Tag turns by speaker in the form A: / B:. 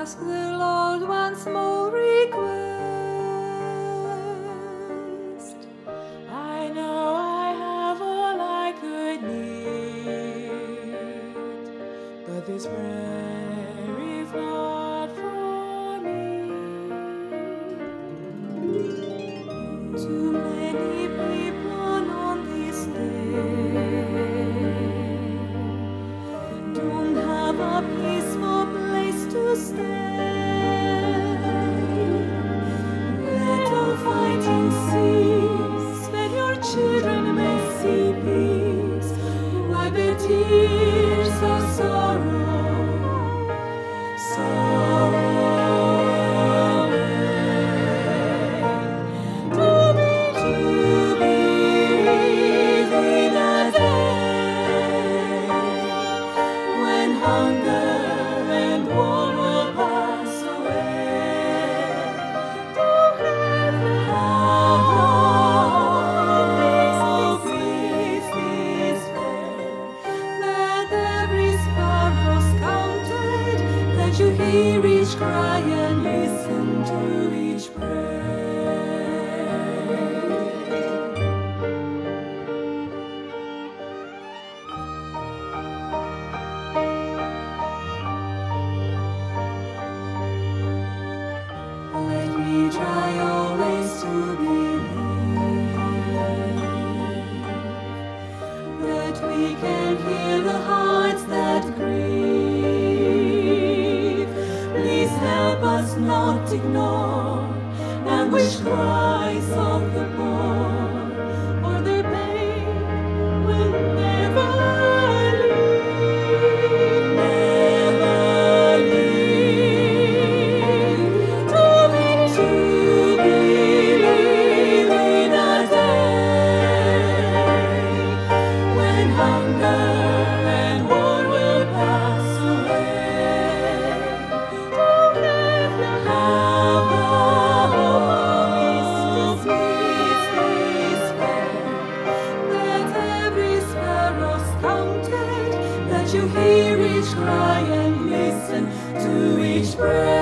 A: ask the Lord one small request. I know I have all I could need, but this prayer. see. Don't you hear each cry and listen to each prayer? ignore anguish cries of the poor, for their pain will never leave, never leave. To to believe in a day when hunger. Try and listen to each prayer.